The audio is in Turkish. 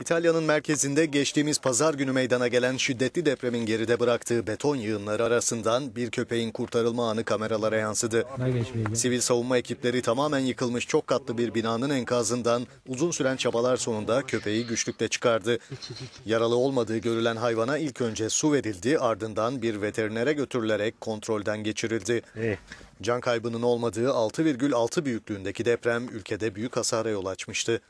İtalya'nın merkezinde geçtiğimiz pazar günü meydana gelen şiddetli depremin geride bıraktığı beton yığınları arasından bir köpeğin kurtarılma anı kameralara yansıdı. Sivil savunma ekipleri tamamen yıkılmış çok katlı bir binanın enkazından uzun süren çabalar sonunda köpeği güçlükle çıkardı. Yaralı olmadığı görülen hayvana ilk önce su verildi ardından bir veterinere götürülerek kontrolden geçirildi. Can kaybının olmadığı 6,6 büyüklüğündeki deprem ülkede büyük hasara yol açmıştı.